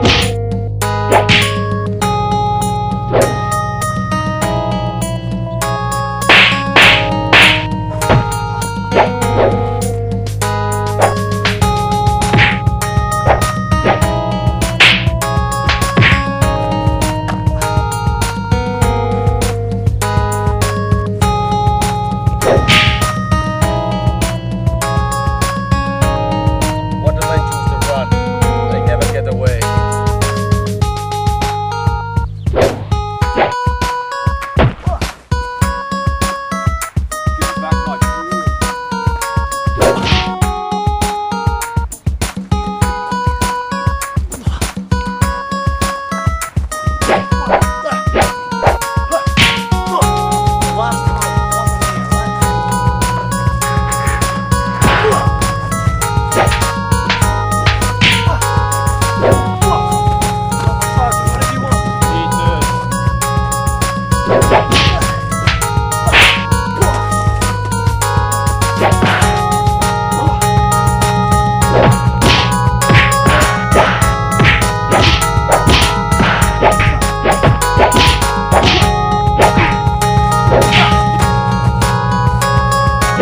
Bye.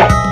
Thank.